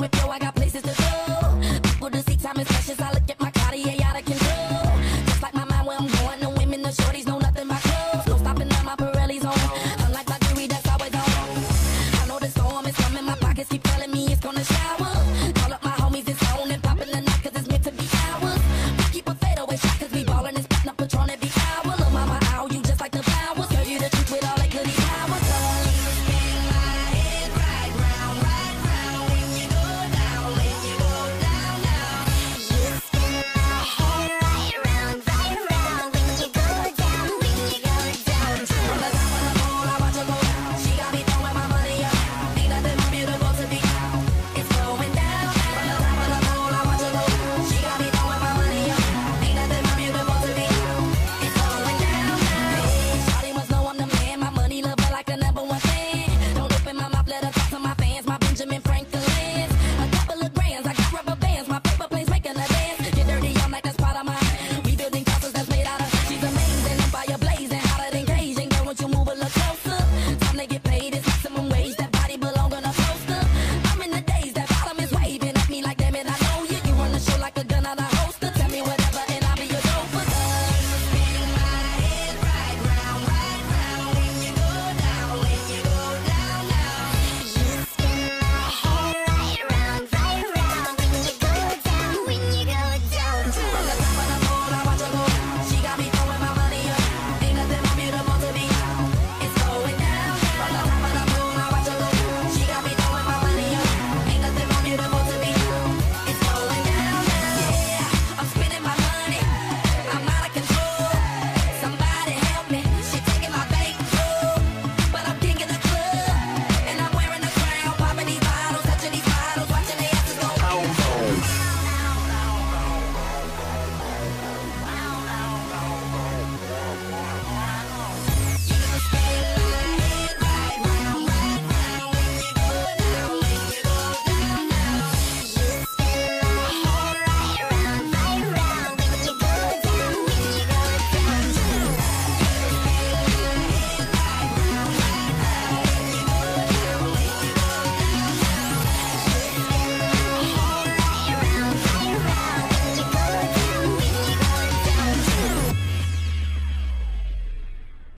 with you, I got